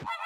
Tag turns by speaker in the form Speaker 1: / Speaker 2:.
Speaker 1: you